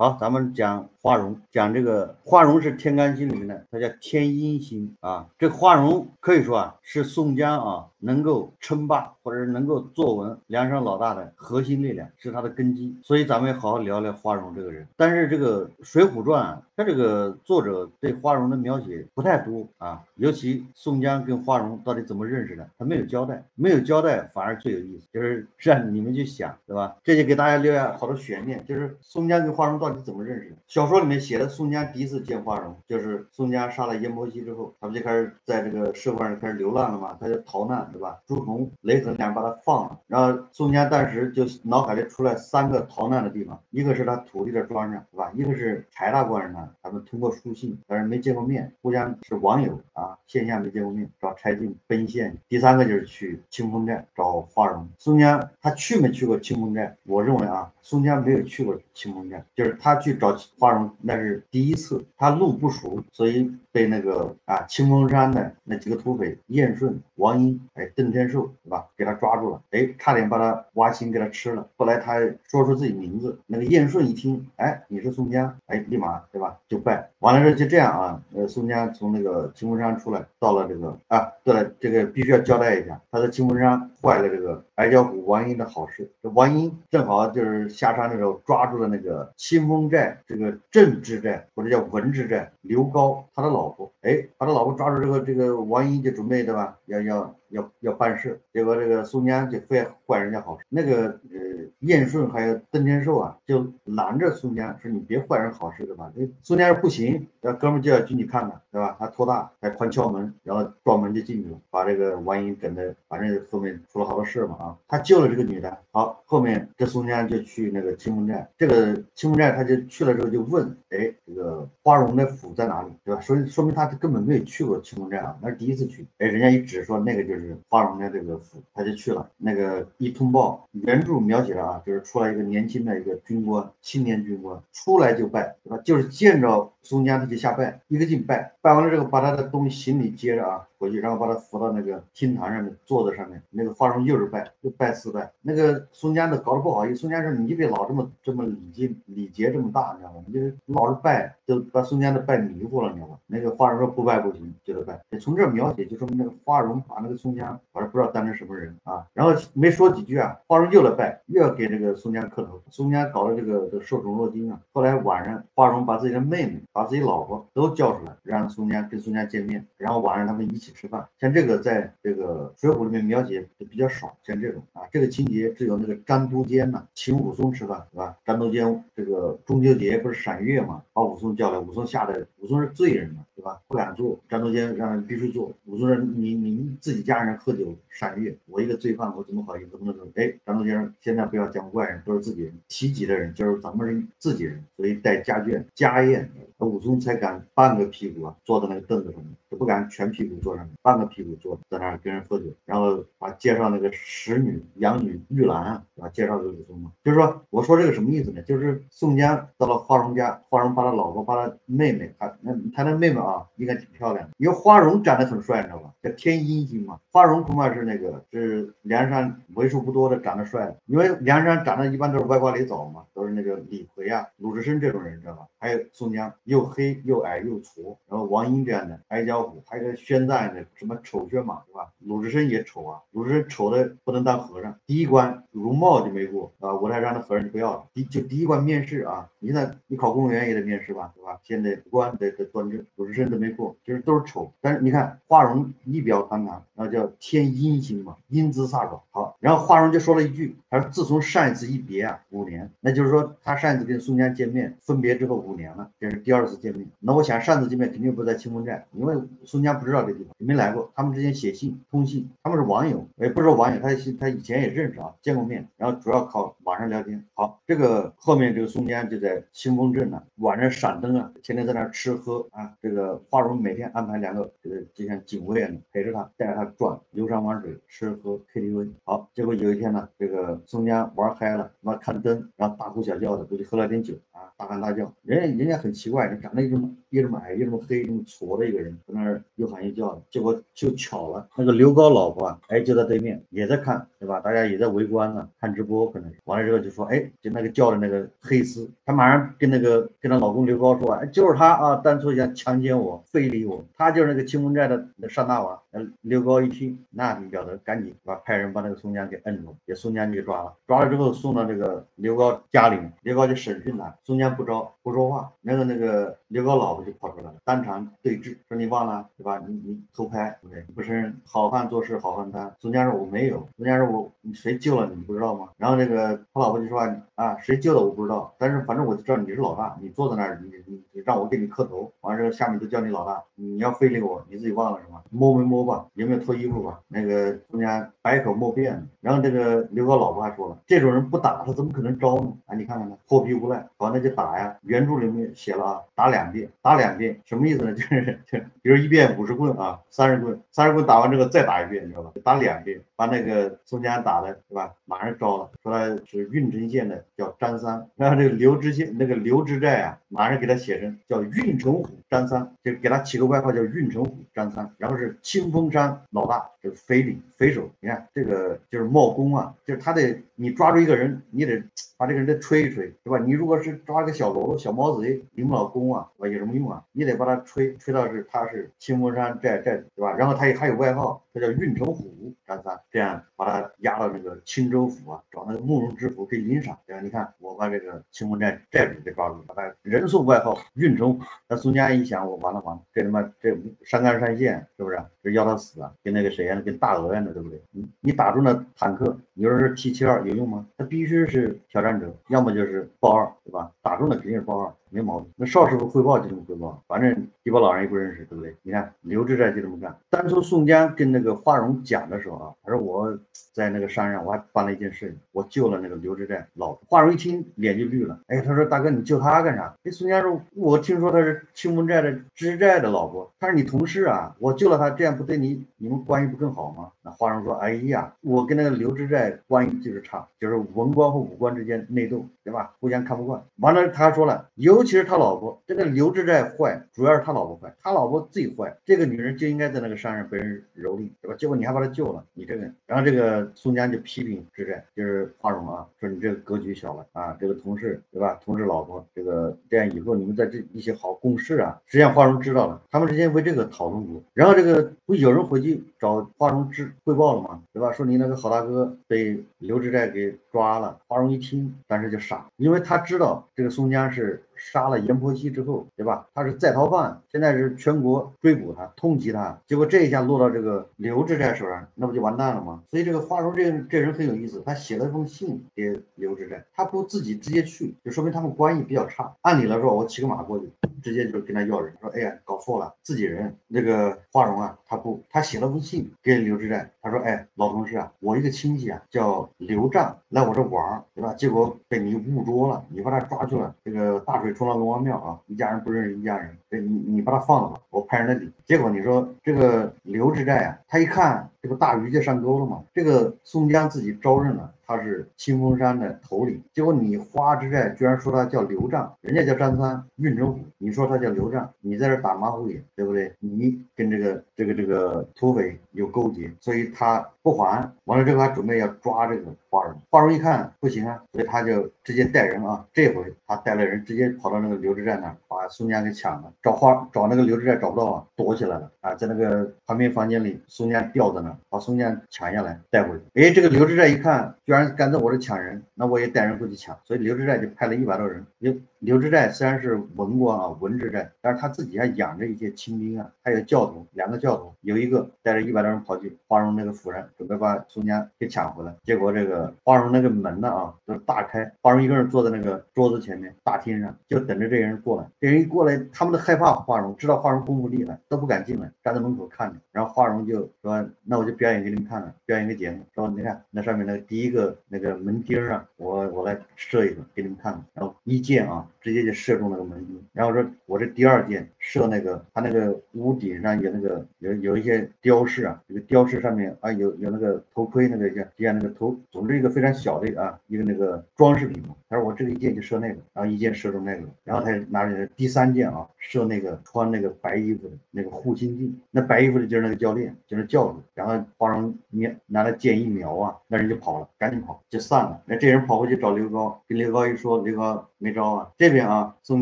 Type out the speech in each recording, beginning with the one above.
好，咱们讲花荣，讲这个花荣是天干星里面的，它叫天阴星啊。这花荣可以说啊，是宋江啊能够称霸或者能够坐稳梁山老大的核心力量，是他的根基。所以咱们好好聊聊花荣这个人。但是这个《水浒传》，它这个作者对花荣的描写不太多啊，尤其宋江跟花荣到底怎么认识的，他没有交代，没有交代反而最有意思，就是让你们去想，对吧？这就给大家留下好多悬念，就是宋江跟花荣到底怎么认识的？小说里面写的宋江第一次见花荣，就是宋江杀了阎婆惜之后，他不就开始在这个社会上开始流浪了吗？他就逃难，对吧？朱仝、雷横两人把他放了，然后宋江当时就脑海里出来三个逃难的地方，一个是他徒弟的庄上，对吧？一个是柴大官人呢，他们通过书信，但是没见过面，互相是网友啊，线下没见过面，找柴进奔县。第三个就是去清风寨找花荣。宋江他去没去过清风寨？我认为啊，宋江没有去过清风寨，就是他去找花荣那是第一次，他路不熟，所以被那个啊清风山的那几个土匪燕顺、王英、哎邓天寿，对吧？给他抓住了，哎，差点把他挖心给他吃了。后来他说出自己名字，那个燕顺一听，哎，你是宋江，哎，立马对吧就拜。完了之后就这样啊，呃，宋江从那个清风山出来，到了这个啊，对了，这个必须要交代一下，他在清风山坏了这个矮脚虎王英的好事。这王英正好就是下山的时候抓住了那个清风寨这个镇之寨或者叫文之寨刘高他的老老婆，哎，把他老婆抓住之后，这个王英就准备对吧，要要。要要办事，结果这个宋江就非要坏人家好事。那个呃，燕顺还有邓天寿啊，就拦着宋江说：“你别坏人好事，对吧？”这宋江说：“不行，那哥们就要进去看看，对吧？”他托大，还宽敲门，然后撞门就进去了，把这个王英整的，反正后面出了好多事嘛啊。他救了这个女的，好，后面这宋江就去那个清风寨，这个清风寨他就去了之后就问：“哎，这个花荣的府在哪里？对吧？”所以说明他根本没有去过清风寨啊，那是第一次去。哎，人家一指说那个就是。花荣的这个府，他就去了。那个一通报，原著描写了啊，就是出来一个年轻的一个军官，青年军官出来就拜，对吧？就是见着宋江他就下拜，一个劲拜，拜完了之后把他的东西行李接着啊。回去，然后把他扶到那个厅堂上面，坐在上面。那个花荣又是拜，又拜四拜。那个宋江都搞得不好意思。宋江说：“你别老这么这么礼敬礼节这么大，你知道吗？你这老是拜，都把宋江的拜迷糊了，你知道吧？”那个花荣说：“不拜不行，就得拜。”从这描写就说明那个花荣把那个宋江，反正不知道当成什么人啊。然后没说几句啊，花荣又来拜，又要给这个宋江磕头。宋江搞得这个都受宠若惊啊。后来晚上，花荣把自己的妹妹、把自己老婆都叫出来，让宋江跟宋江见面。然后晚上他们一起。吃饭，像这个在这个《水浒》里面描写就比较少，像这种啊，这个情节只有那个张都监呐，请武松吃饭，是吧？张都监这个中秋节不是赏月嘛，把武松叫来，武松吓得，武松是罪人嘛，对吧？不敢做，张都监让人必须做。武松说：“你你自己家人喝酒赏月，我一个罪犯，我怎么好意思？怎么能？哎，张都监现在不要讲外人，都是自己人，提及的人就是咱们是自己人，所以带家眷家宴。那武松才敢半个屁股啊坐在那个凳子上面，都不敢全屁股坐上面，半个屁股坐在那儿跟人喝酒，然后把介绍那个使女养女玉兰啊介绍给武松嘛。就是说，我说这个什么意思呢？就是宋江到了花荣家，花荣把他老婆、把他妹妹，他那他那妹妹啊，应该挺漂亮的，因为花荣长得很帅，你知道吧？叫天阴星嘛。花荣恐怕是那个是梁山为数不多的长得帅的，因为梁山长得一般都是歪瓜裂枣嘛，都是那个李逵啊、鲁智深这种人，知道吧？还有宋江。又黑又矮又矬，然后王英这样的矮脚虎，还有个宣赞的什么丑靴马，对吧？鲁智深也丑啊，鲁智深丑的不能当和尚。第一关容貌就没过啊，五台山的和尚就不要了。第就第一关面试啊，你看你考公务员也得面试吧，对吧？现在官得得端正，鲁智深都没过，就是都是丑。但是你看花荣仪表堂堂，那叫天阴星嘛，英姿飒爽。好，然后花荣就说了一句，他说自从上一次一别啊，五年，那就是说他上一次跟宋江见面分别之后五年了，这是第二。次见面，那我想上次见面肯定不在清风寨，因为宋江不知道这地方，也没来过。他们之间写信通信，他们是网友，也不是网友，他他以前也认识啊，见过面，然后主要靠网上聊天。好，这个后面这个宋江就在清风镇呢，晚上闪灯啊，天天在那吃喝啊。这个花荣每天安排两个这个就像警卫啊陪着他，带着他转游山玩水，吃喝 KTV。好，结果有一天呢，这个宋江玩嗨了，他妈看灯，然后大呼小叫的，估计喝了点酒啊，大喊大叫，人家人家很奇怪。长得又这么又这么矮又这么黑又这么矬的一个人，在那儿又喊又叫的，结果就巧了，那个刘高老婆啊，哎，就在对面，也在看，对吧？大家也在围观呢，看直播可能。完了之后就说，哎，就那个叫的那个黑丝，她马上跟那个跟她老公刘高说，哎，就是他啊，当初想强奸我，非礼我，他就是那个清风寨的那上大王。刘高一听，那你了得，赶紧把派人把那个宋江给摁住，给宋江给抓了。抓了之后送到这个刘高家里，刘高就审讯他，宋江不招，不说话。那个那个刘高老婆就跑出来了，当场对质，说你忘了对吧？你你偷拍对不对？不是好汉做事好汉当。宋江说我没有。宋江说我你谁救了你不知道吗？然后那个他老婆就说啊谁救的我不知道，但是反正我就知道你是老大，你坐在那儿你你你让我给你磕头，完了之后下面都叫你老大，你要非礼我，你自己忘了是吗？摸没摸吧？有没有脱衣服吧？那个宋江百口莫辩。然后这个刘高老婆还说了，这种人不打他怎么可能招呢？啊你看看他破皮无赖，好那就打呀。原著里面写了啊，打两遍，打两遍什么意思呢？就是就比如一遍五十棍啊，三十棍，三十棍打完之后再打一遍，你知道吧？打两遍，把那个宋江打的，对吧？马上招了，说他是郓城县的，叫张三。然后这个刘知县，那个刘知寨啊，马上给他写成叫郓城虎张三，就给他起个外号叫运城虎张三。然后是清风山老大，就是匪领匪首。你看这个就是冒功啊，就是他得你抓住一个人，你得把这个人再吹一吹，对吧？你如果是抓个小喽啰、小毛贼，立不了功啊，对吧？有什么用啊？你得把他吹吹到是他是清风山寨寨主，对吧？然后他也还有外号，他叫运城虎张三，这样把他押到那个青州府啊，找那个慕容知府给领赏，对吧？你看我把这个清风寨寨主给抓住，把他人送外号运城虎。那宋江一想，我完了完了，这他妈这山冈山县是不是？这要他死啊？跟那个谁呀？跟大鹅呀，对不对？你你打中了坦克，你说是 T 七二有用吗？他必须是挑战者，要么就是报二，对吧？打中的肯定是报二。没毛病，那邵师傅汇报就这么汇报，反正地包老人也不认识，对不对？你看刘志寨就这么干。当初宋江跟那个华容讲的时候啊，他说我在那个山上，我还办了一件事，我救了那个刘志寨老。华容一听脸就绿了，哎，他说大哥你救他干啥？哎，宋江说，我听说他是清风寨的知寨的老婆，他是你同事啊，我救了他，这样不对你你们关系不更好吗？那华容说，哎呀，我跟那个刘志寨关系就是差，就是文官和武官之间内斗，对吧？互相看不惯。完了他说了，有。尤其是他老婆，这个刘志寨坏，主要是他老婆坏，他老婆最坏。这个女人就应该在那个山上被人蹂躏，对吧？结果你还把她救了，你这个。然后这个宋江就批评志寨，就是华容啊，说你这个格局小了啊，这个同事，对吧？同事老婆，这个这样以后你们在这一些好共事啊。实际上华容知道了，他们之间为这个讨论过。然后这个不有人回去找华容知汇报了吗？对吧？说你那个好大哥被刘志寨给抓了。华容一听，当时就傻，因为他知道这个宋江是。杀了阎婆惜之后，对吧？他是在逃犯，现在是全国追捕他，通缉他。结果这一下落到这个刘志寨手上，那不就完蛋了吗？所以这个花荣，这这人很有意思，他写了一封信给刘志寨，他不自己直接去，就说明他们关系比较差。按理来说，我骑个马过去，直接就跟他要人，说，哎呀，搞错了，自己人。那个华荣啊，他不，他写了封信给刘志寨，他说，哎，老同事啊，我一个亲戚啊，叫刘湛，来我这玩儿，对吧？结果被你误捉了，你把他抓去了，这个大水。冲了龙王庙啊！一家人不认识一家人，你你把他放了吧，我派人来领。结果你说这个刘志寨啊，他一看这个大鱼就上钩了嘛。这个宋江自己招认了。他是清风山的头领，结果你花之寨居然说他叫刘璋，人家叫张三运城虎，你说他叫刘璋，你在这打马虎眼，对不对？你跟这个这个这个土匪有勾结，所以他不还，完了之后他准备要抓这个花荣，花荣一看不行啊，所以他就直接带人啊，这回他带了人直接跑到那个刘志寨那儿，把宋江给抢了，找花找那个刘志寨找不到啊，躲起来了啊，在那个旁边房间里，宋江吊在那儿，把宋江抢下来带回去，哎，这个刘志寨一看，居然。敢在我这抢人，那我也带人过去抢，所以刘志寨就派了一百多人。刘刘志寨虽然是文官啊，文志寨，但是他自己还养着一些亲兵啊，还有教头，两个教头，有一个带着一百多人跑去花荣那个府上，准备把宋江给抢回来。结果这个花荣那个门呢啊，都是大开，花荣一个人坐在那个桌子前面大厅上，就等着这人过来。这人一过来，他们都害怕花荣，知道花荣功夫厉害，都不敢进来，站在门口看着。然后花荣就说：“那我就表演给你们看了，表演个节目，说你看那上面那个第一个。”那个门钉啊，我我来射一个给你们看看，然后一箭啊，直接就射中那个门钉。然后说，我这第二箭射那个，他那个屋顶上有那个有有一些雕饰啊，这个雕饰上面啊有有那个头盔，那个像像那个头，总之一个非常小的啊一个那个装饰品嘛。他说我这个一箭就射那个，然后一箭射中那个，然后他拿着第三箭啊，射那个穿那个白衣服的那个护心镜，那白衣服的就是那个教练，就是教主。然后花荣瞄拿了箭一瞄啊，那人就跑了，赶紧就散了。那这人跑过去找刘高，跟刘高一说，刘高没招啊。这边啊，宋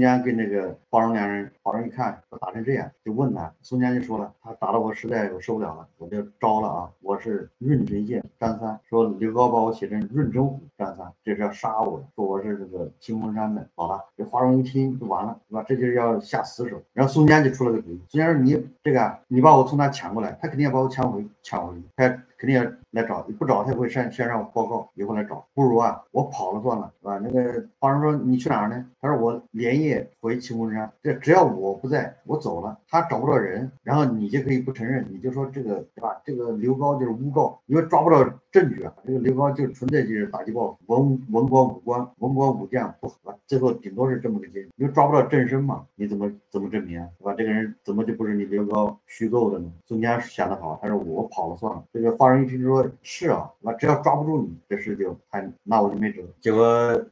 江跟那个花荣两人，花荣一看打成这样，就问他，宋江就说了，他打的我实在我受不了了，我就招了啊，我是闰城县张三，说刘高把我写成润州虎张三，这是要杀我，说我是这个清风山的。好了，这花荣一听就完了，是吧？这就是要下死手。然后宋江就出了个主意，宋江说你这个，你把我从他抢过来，他肯定要把我抢回抢回去，他。肯定要来找，你不找他也会先先让我报告，以后来找。不如啊，我跑了算了，是吧？那个花荣说你去哪儿呢？他说我连夜回青龙山，这只要我不在，我走了，他找不到人，然后你就可以不承认，你就说这个，对吧？这个刘高就是诬告，因为抓不到证据啊。这个刘高就纯粹就是打击报复，文文官武官，文官武将不和，最后顶多是这么个结局，因为抓不到正身嘛，你怎么怎么证明啊？对吧？这个人怎么就不是你刘高虚构的呢？宋江想得好，他说我跑了算了，这个花。人一听说是啊，那只要抓不住你，这事就还那我就没辙。结果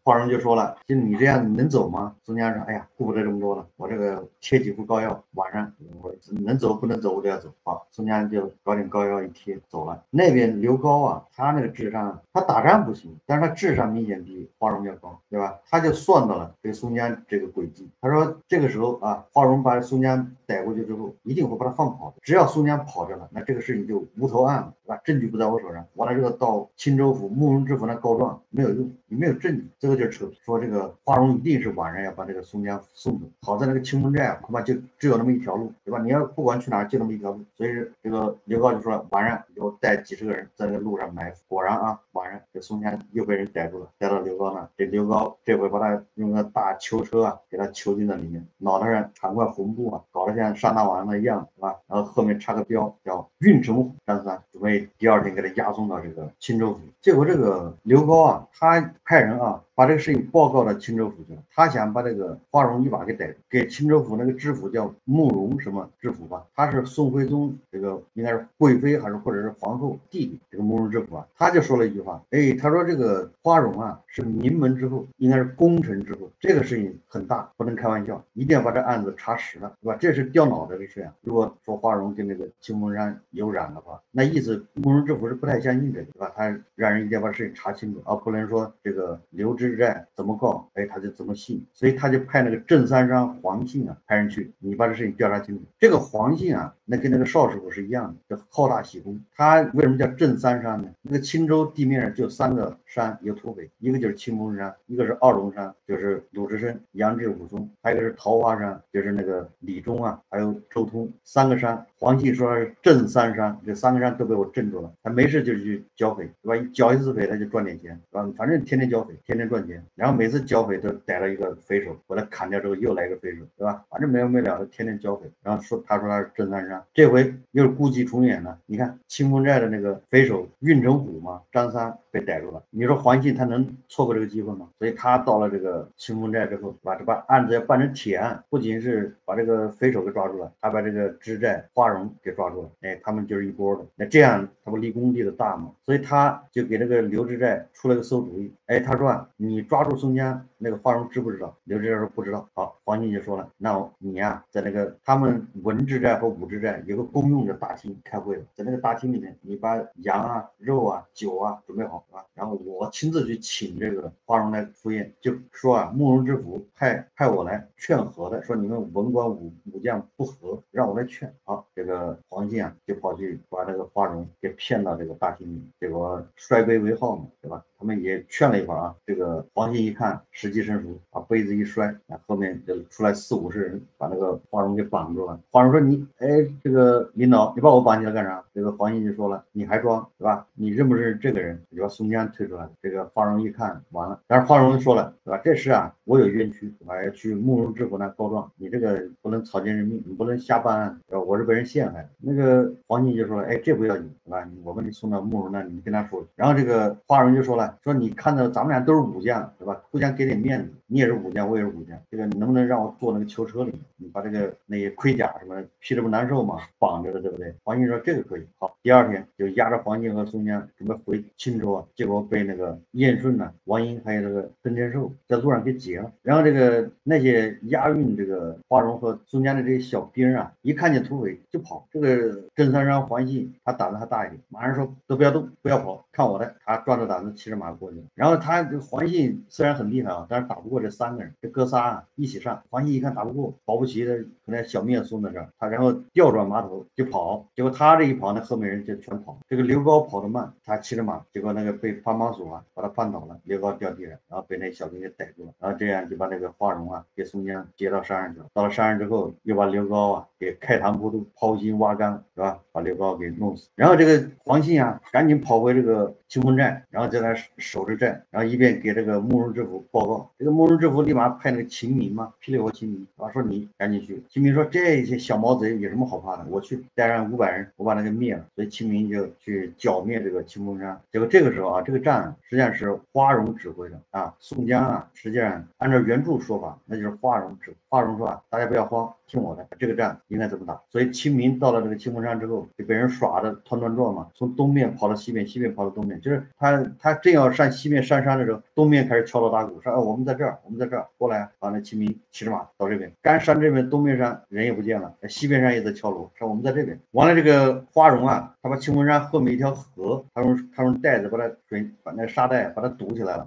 花荣就说了，就你这样能走吗？宋江说，哎呀，顾不得这么多了，我这个贴几副膏药，晚上我能走不能走我都要走。好，宋江就搞点膏药一贴走了。那边刘高啊，他那个智商，他打仗不行，但是他智商明显比花荣要高，对吧？他就算到了这个宋江这个诡计。他说这个时候啊，花荣把宋江逮过去之后，一定会把他放跑的。只要宋江跑着了，那这个事情就无头案了，对吧？证据不在我手上，完了之后到青州府慕容知府那告状没有用，你没有证据，这个就扯。说这个花荣一定是晚上要把这个宋江送走。好在那个清风寨恐怕就只有那么一条路，对吧？你要不管去哪儿就那么一条路，所以这个刘高就说，晚上就带几十个人在那个路上埋伏。果然啊，晚上这宋江又被人逮住了，逮到刘高那，这刘高这回把他用个大囚车啊给他囚禁在里面，脑袋上缠块红布啊，搞得像杀大王的样子，是吧？然后后面插个标叫运城虎张三，准备第二天给他押送到这个青州府。结果这个刘高啊，他派人啊。把这个事情报告到青州府去了，他想把这个花荣一把给逮住，给青州府那个知府叫慕容什么知府吧，他是宋徽宗这个应该是贵妃还是或者是皇后弟弟，这个慕容知府啊，他就说了一句话，哎，他说这个花荣啊是名门之后，应该是功臣之后，这个事情很大，不能开玩笑，一定要把这案子查实了，对吧？这是掉脑袋的事啊。如果说花荣跟那个青峰山有染的话，那意思慕容知府是不太相信这个，对吧？他让人一定要把事情查清楚，而不能说这个刘知。知寨怎么告，哎，他就怎么信，所以他就派那个郑三山黄信啊，派人去，你把这事情调查清楚。这个黄信啊，那跟那个邵师傅是一样的，叫好大喜功。他为什么叫郑三山呢？那个青州地面上就三个山有土匪，一个就是青峰山，一个是二龙山，就是鲁智深、杨志、武松，还有一个是桃花山，就是那个李忠啊，还有周通，三个山。黄信说是镇三山，这三个山都被我镇住了。他没事就是去剿匪，对吧？剿一次匪他就赚点钱，是吧？反正天天剿匪，天天赚。然后每次剿匪都逮了一个匪首，把他砍掉之后又来一个匪首，对吧？反正没完没了的，天天剿匪。然后说他说他是郑三山，这回又是故伎重演了。你看清风寨的那个匪首运城虎嘛，张三被逮住了。你说黄信他能错过这个机会吗？所以他到了这个清风寨之后，把这把案子要办成铁案，不仅是把这个匪首给抓住了，还把这个知寨花荣给抓住了。哎，他们就是一波的。那这样他不立功立的大吗？所以他就给那个刘知寨出了个馊主意。哎，他说啊。你抓住宋江，那个花荣知不知道？刘知寨说不知道。好，黄金就说了，那你呀，在那个他们文治寨和武治寨有个公用的大厅开会，在那个大厅里面，你把羊啊、肉啊、酒啊准备好，啊？然后我亲自去请这个花荣来赴宴，就说啊，慕容知府派派我来劝和的，说你们文官武武将不和，让我来劝。好，这个黄金啊，就跑去把那个花荣给骗到这个大厅里，结果摔杯为号嘛，对吧？们也劝了一会儿啊，这个黄信一看时机成熟，把杯子一摔，那后面就出来四五十人，把那个花荣给绑住了。花荣说：“你，哎，这个领导，你把我绑起来干啥？”这个黄信就说了：“你还装，对吧？你认不认识这个人？就把宋江推出来了。”这个花荣一看，完了。但是花荣说了，对吧？这事啊，我有冤屈，我要去慕容知府那告状。你这个不能草菅人命，你不能瞎办案，对吧？我是被人陷害的。那个黄信就说了：“哎，这不要紧，对吧？我把你送到慕容那里，你跟他说。”然后这个花荣就说了。说你看到咱们俩都是武将，对吧？互相给点面子，你也是武将，我也是武将，这个你能不能让我坐那个囚车里？你把这个那些盔甲什么披着不难受吗？绑着的，对不对？黄信说这个可以。好，第二天就押着黄信和宋江准备回青州啊，结果被那个燕顺呢、王英还有这个邓天寿在路上给劫了。然后这个那些押运这个花荣和宋江的这些小兵啊，一看见土匪就跑。这个郑三山、黄信他胆子还大一点，马上说都不要动，不要跑，看我的。他壮着胆子骑着马过去了。然后他这黄信虽然很厉害啊，但是打不过这三个人，这哥仨啊一起上。黄信一看打不过，保不齐的可能小命也送在这儿，他然后调转马头就跑。结果他这一跑，那后面人就全跑。这个刘高跑得慢，他骑着马，结果那个被帮帮索啊把他绊倒了，刘高掉地上，然后被那小兵给逮住了。然后这样就把那个花荣啊给宋江接到山上去了。到了山上之后，又把刘高啊给开膛破肚、剖心挖肝，是吧？把刘高给弄死。然后这个黄信啊赶紧跑回这个清风寨，然后在那守着寨，然后一边给这个慕容知府报告。这个慕容知府立马派那个秦明嘛，霹雳火秦明啊，说你赶紧去。秦明说这些小毛贼有什么好怕的？我去带上五百人，我把他给灭了。所以秦明就去剿灭这个清风山。结果这个时候啊，这个战实际上是花荣指挥的啊。宋江啊，实际上按照原著说法，那就是花荣指。花荣说啊，大家不要慌，听我的，这个战应该怎么打。所以秦明到了这个清风山之后，就被人耍的团团转嘛，从东面跑到西面，西面跑到东面，就是他他这要上西面上山的时候，东面开始敲锣打鼓，说哦我们在这儿，我们在这儿，过来把那秦明骑着马到这边，刚山这边东面山人也不见了，西边山也在敲锣，说我们在这边。完了这个花荣啊，他把清风山后面一条河，他用他用袋子把它水把那沙袋把它堵起来了，